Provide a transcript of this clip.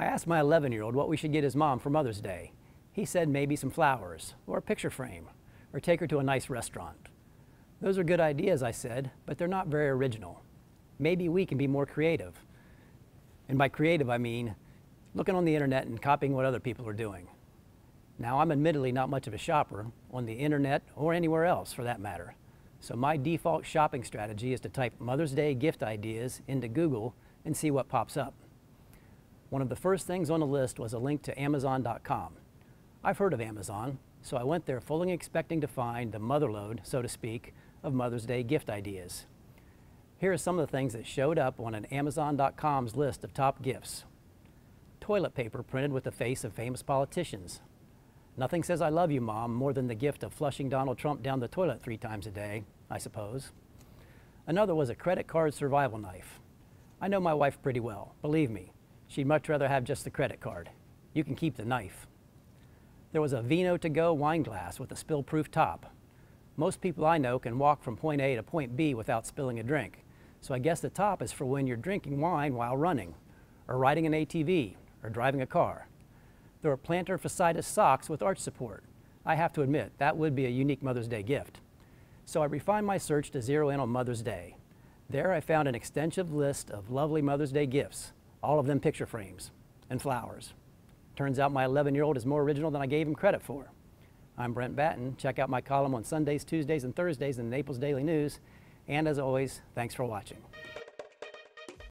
I asked my 11 year old what we should get his mom for Mother's Day. He said maybe some flowers, or a picture frame, or take her to a nice restaurant. Those are good ideas, I said, but they're not very original. Maybe we can be more creative. And by creative, I mean looking on the internet and copying what other people are doing. Now, I'm admittedly not much of a shopper on the internet or anywhere else for that matter. So my default shopping strategy is to type Mother's Day gift ideas into Google and see what pops up. One of the first things on the list was a link to Amazon.com. I've heard of Amazon, so I went there fully expecting to find the motherlode, so to speak, of Mother's Day gift ideas. Here are some of the things that showed up on an Amazon.com's list of top gifts. Toilet paper printed with the face of famous politicians. Nothing says I love you, Mom, more than the gift of flushing Donald Trump down the toilet three times a day, I suppose. Another was a credit card survival knife. I know my wife pretty well, believe me. She'd much rather have just the credit card. You can keep the knife. There was a Vino to go wine glass with a spill-proof top. Most people I know can walk from point A to point B without spilling a drink. So I guess the top is for when you're drinking wine while running, or riding an ATV, or driving a car. There were plantar fasciitis socks with arch support. I have to admit, that would be a unique Mother's Day gift. So I refined my search to zero in on Mother's Day. There I found an extensive list of lovely Mother's Day gifts, all of them picture frames and flowers. Turns out my 11-year-old is more original than I gave him credit for. I'm Brent Batten. Check out my column on Sundays, Tuesdays, and Thursdays in the Naples Daily News, and as always, thanks for watching.